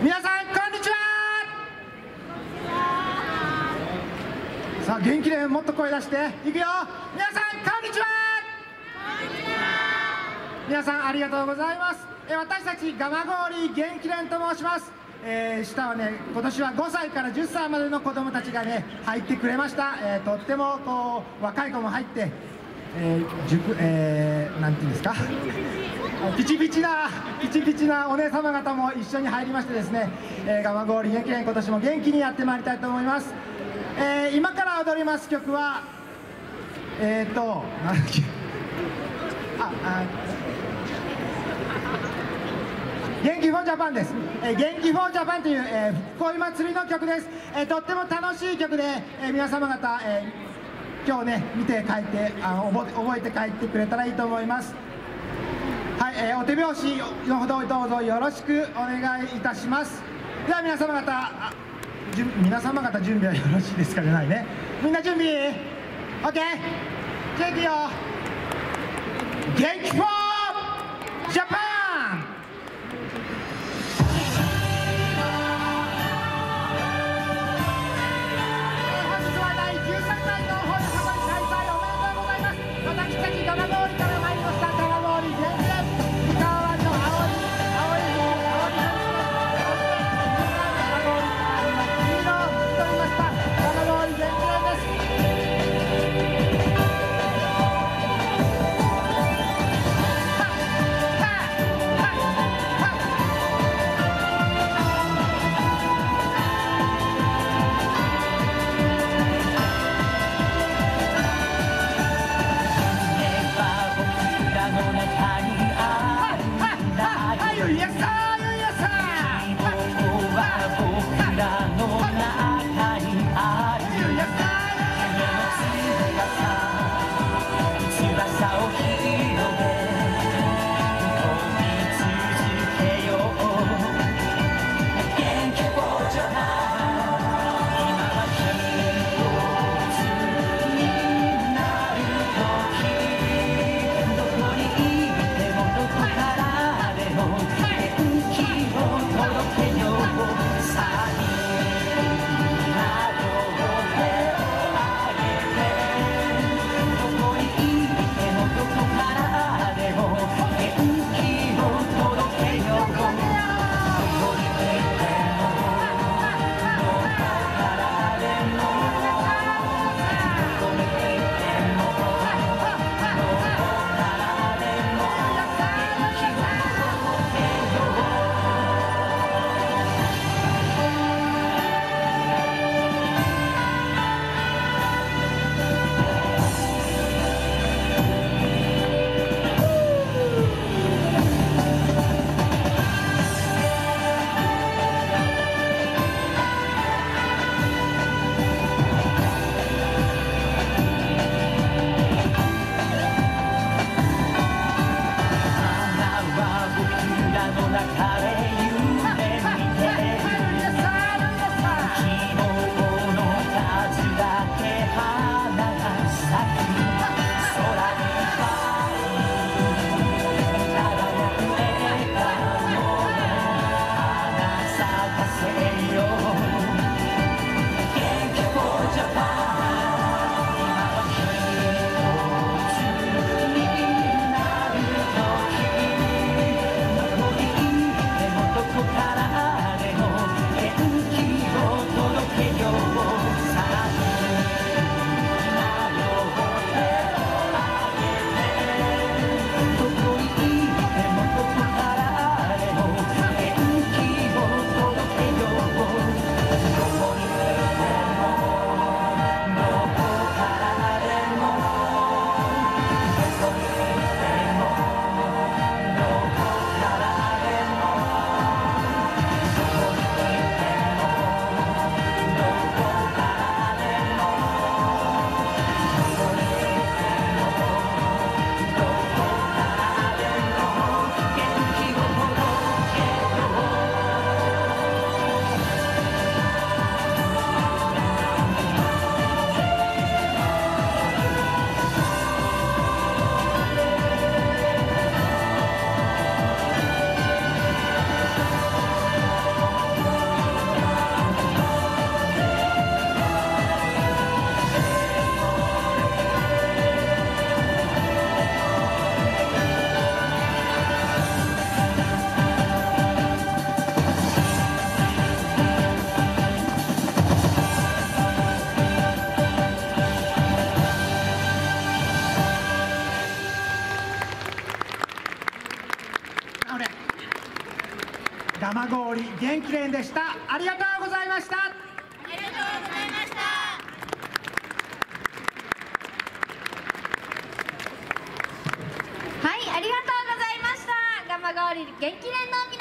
皆さんこんにちは。さあ元気でもっと声出して。いくよ。皆さんこんにちは。皆さんありがとうございます。え私たち蒲郡元気連と申します。えー、下はね今年は5歳から10歳までの子供たちがね入ってくれました、えー、とってもこう若い子も入ってえー、塾えー、なんていうんですか？ピチピチなピチピチなお姉様方も一緒に入りましてですね、えー、蒲郡元気連今年も元気にやってまいりたいと思います、えー、今から踊ります曲はえっ、ー、と何だっけ？ああ元気フォージャパンです、えー、元気フォージャパンという、えー、恋祭りの曲です、えー、とっても楽しい曲で、えー、皆様方、えー、今日ね見て帰ってあ覚覚えて帰ってくれたらいいと思います。はい、えー、お手拍子のほどどうぞよろしくお願いいたします。では皆様方あじゅ皆様方準備はよろしいですか？じゃないね。みんな準備？OK じゃあいくよ。元気フォージャパン！Texas. 蒲郡元気連でした。ありがとうございました。ありがとうございました。はいありがとうございました。蒲郡元気連の皆